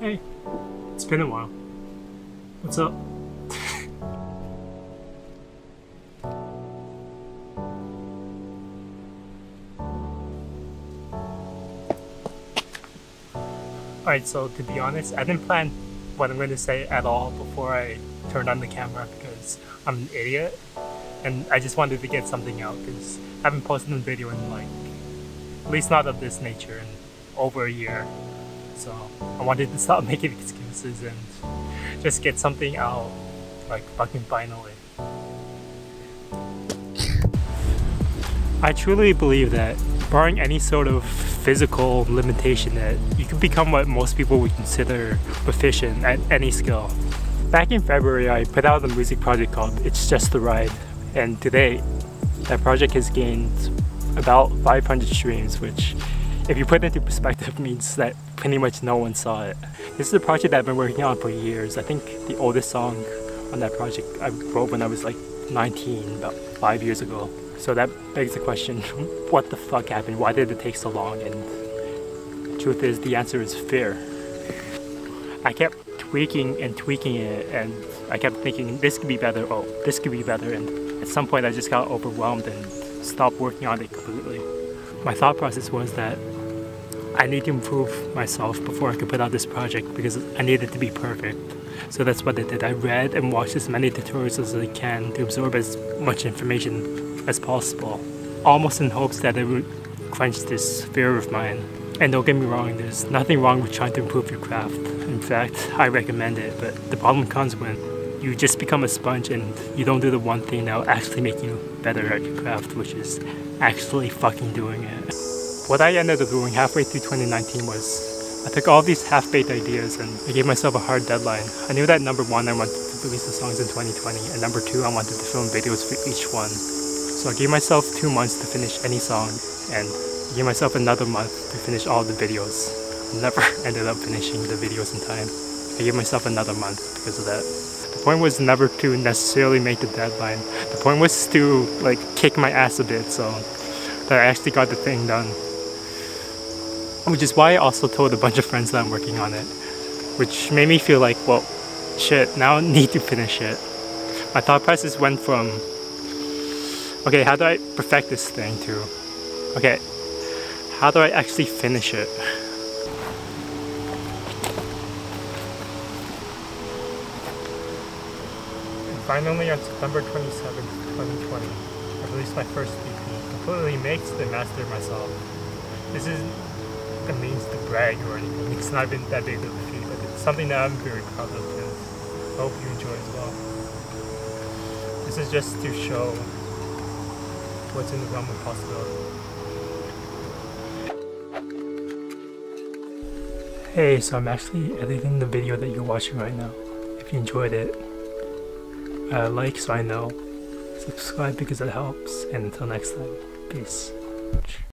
Hey, it's been a while. What's up? Alright, so to be honest, I didn't plan what I'm going to say at all before I turned on the camera because I'm an idiot and I just wanted to get something out because I haven't posted a video in like, at least not of this nature in over a year. So I wanted to stop making excuses and just get something out like fucking finally. I truly believe that barring any sort of physical limitation that you can become what most people would consider proficient at any skill. Back in February I put out a music project called It's Just the Ride and today that project has gained about 500 streams which if you put it into perspective means that pretty much no one saw it. This is a project that I've been working on for years. I think the oldest song on that project I wrote when I was like 19, about five years ago. So that begs the question, what the fuck happened? Why did it take so long? And truth is, the answer is fear. I kept tweaking and tweaking it and I kept thinking this could be better, oh, this could be better. And at some point I just got overwhelmed and stopped working on it completely. My thought process was that I need to improve myself before I could put out this project because I need it to be perfect. So that's what I did. I read and watched as many tutorials as I can to absorb as much information as possible, almost in hopes that it would quench this fear of mine. And don't get me wrong, there's nothing wrong with trying to improve your craft. In fact, I recommend it, but the problem comes when you just become a sponge and you don't do the one thing that will actually make you better at your craft, which is actually fucking doing it. What I ended up doing halfway through 2019 was I took all these half-baked ideas and I gave myself a hard deadline. I knew that number one, I wanted to release the songs in 2020, and number two, I wanted to film videos for each one. So I gave myself two months to finish any song, and I gave myself another month to finish all the videos. I never ended up finishing the videos in time. I gave myself another month because of that. The point was never to necessarily make the deadline. The point was to like kick my ass a bit so that I actually got the thing done. Which is why I also told a bunch of friends that I'm working on it. Which made me feel like, well, shit, now I need to finish it. My thought process went from, okay, how do I perfect this thing to, okay, how do I actually finish it? And finally on September 27th, 2020, I released my first EP, completely mixed and mastered myself. This is a means to brag or anything. It's not been that big of a feat, but it's something that I'm very proud of and hope you enjoy as well. This is just to show what's in the realm of possibility. Hey, so I'm actually editing the video that you're watching right now. If you enjoyed it, uh, like so I know, subscribe because it helps, and until next time, peace.